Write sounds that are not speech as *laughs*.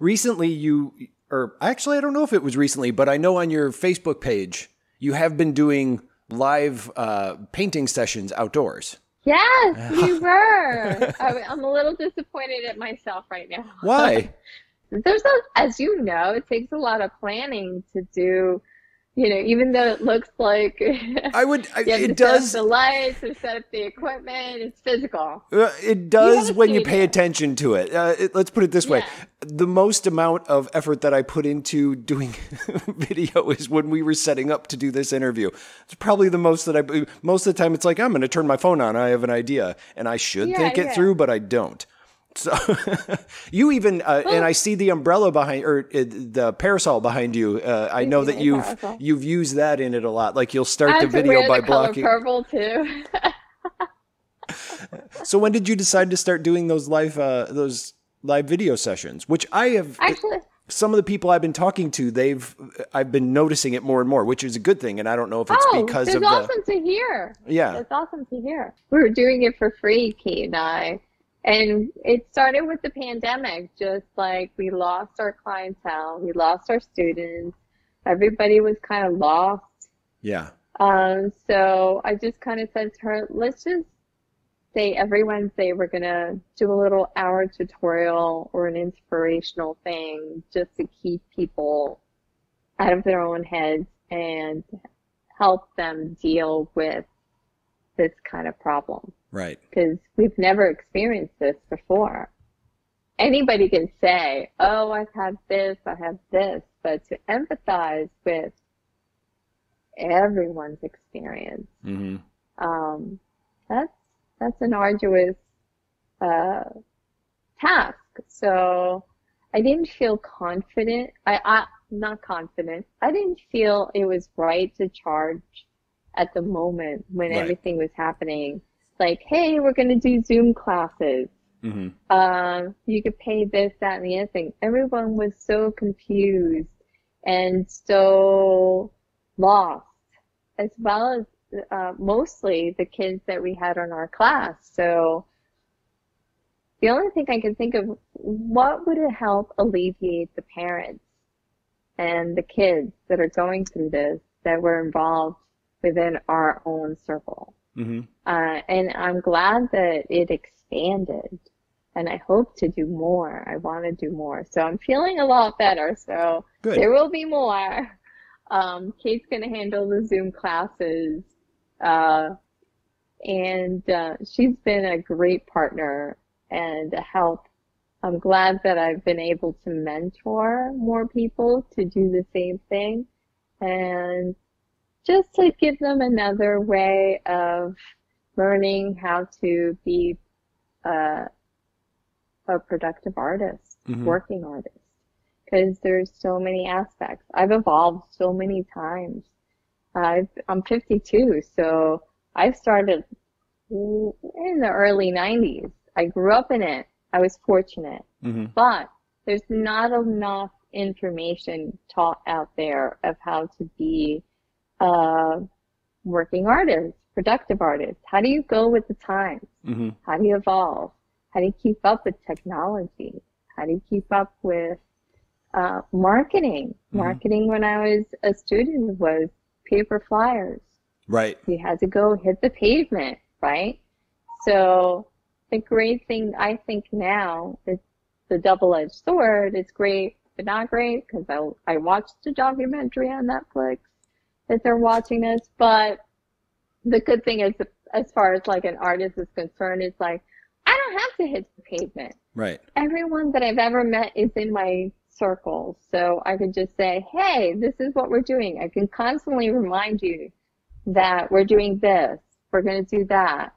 Recently, you, or actually, I don't know if it was recently, but I know on your Facebook page, you have been doing live uh, painting sessions outdoors. Yes, *laughs* we were. I, I'm a little disappointed at myself right now. Why? *laughs* There's a, as you know, it takes a lot of planning to do you know, even though it looks like *laughs* I would, I, you it does. set up the lights or set up the equipment. It's physical. Uh, it does gotta when you pay it. attention to it. Uh, it. Let's put it this way: Yeah. the most amount of effort that I put into doing *laughs* video is when we were setting up to do this interview. It's probably the most that I. Most of the time, it's like I'm going to turn my phone on. I have an idea, and I should Yeah, think it yeah. through, but I don't. So *laughs* you even uh, and I see the umbrella behind or uh, the parasol behind you. Uh, I know that you've parasol. you've used that in it a lot. Like you'll start the video wear by the color blocking. purple too. *laughs* *laughs* So when did you decide to start doing those live uh, those live video sessions? Which I have Actually, some of the people I've been talking to, they've I've been noticing it more and more, which is a good thing. And I don't know if it's oh, because of awesome to hear. yeah it's awesome to hear. We were doing it for free, Kate and I. And it started with the pandemic, just like we lost our clientele, we lost our students, everybody was kind of lost. yeah Um, so I just kind of said to her, let's just say every Wednesday we're gonna do a little hour tutorial or an inspirational thing just to keep people out of their own heads and help them deal with this kind of problem right because we've never experienced this before. Anybody can say, oh, I've had this, I have this, but to empathize with everyone's experience, hmm um, that's, that's an arduous, uh, task. So I didn't feel confident. I, I, not confident. I didn't feel it was right to charge at the moment when Right. everything was happening. Like, hey, we're going to do Zoom classes. hmm Um, you could pay this, that, and the other thing. Everyone was so confused and so lost, as well as uh, mostly the kids that we had in our class. So the only thing I can think of, what would it help alleviate the parents and the kids that are going through this that were involved within our own circle? Hmm Uh, and I'm glad that it expanded. And I hope to do more. I want to do more. So I'm feeling a lot better. So Good. there will be more. Um, Kate's going to handle the Zoom classes. Uh, and uh, she's been a great partner and a help. I'm glad that I've been able to mentor more people to do the same thing and just to give them another way of learning how to be a, a productive artist, Mhm. working artist. Because there's so many aspects. I've evolved so many times. I've, I'm 52, so I started in the early 90s. I grew up in it. I was fortunate hmm but there's not enough information taught out there of how to be working artist, productive artist. How do you go with the times? hmm How do you evolve? How do you keep up with technology? How do you keep up with uh, marketing? Mhm. Marketing when I was a student was paper flyers right you had to go hit the pavement, right? So the great thing I think now is the double-edged sword. It's great, but not great because I I watched a documentary on Netflix that they're watching this. But the good thing is, as far as like an artist is concerned, it's like I don't have to hit the pavement right everyone that I've ever met is in my circle. So I could just say, hey, this is what we're doing. I can constantly remind you that we're doing this. We're going to do that.